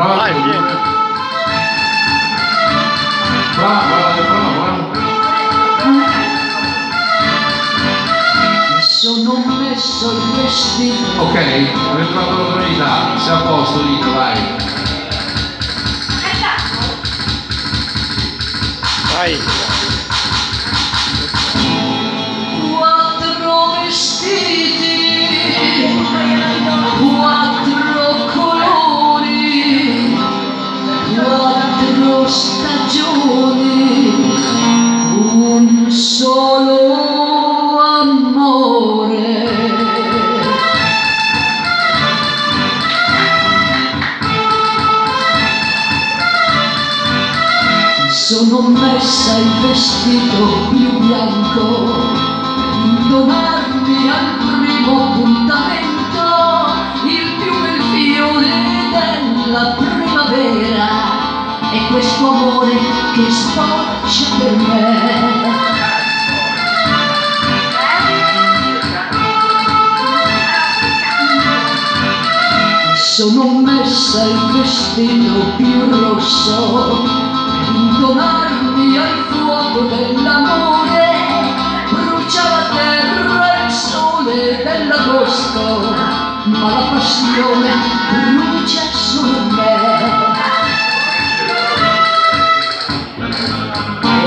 Brava. Vai, vieni. Brava, brava. Mi sono messo il vestito Ok, avete trovato l'autorità, sei a posto, Rito, vai. Vai. Sono messa il vestito più bianco. Per donarmi al primo appuntamento il più bel fiore della primavera. È questo amore che sboccia per me. Sono messa il vestito più rosso per intonarmi al fuoco dell'amore brucia la terra il sole dell'agosto ma la passione brucia in me.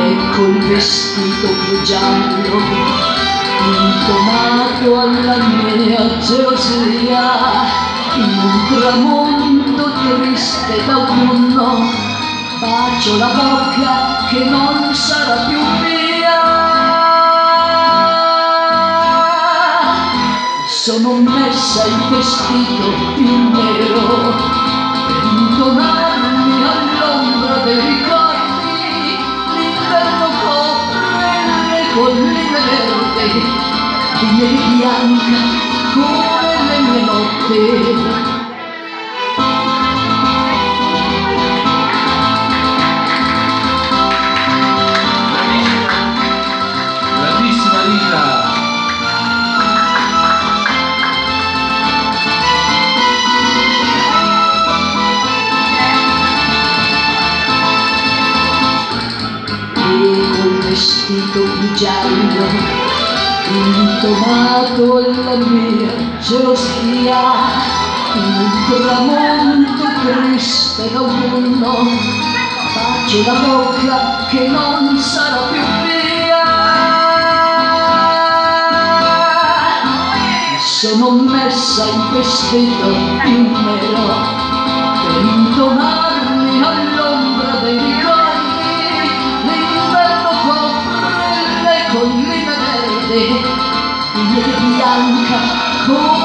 Ecco il vestito più giallo intonato alla mia gelosia in un tramonto triste d'autunno bacio la bocca che non sarà più mia. Sono messa il vestito più nero per intonarmi all'ombra dei ricordi. L'inverno copre le colline verdi di neve bianca come le mie notti intonato alla mia gelosia in un tramonto triste d'autunno. Bacio la bocca che non sarà più mia. Sono messa in vestito più nero per intonarmi all'ombra Cool.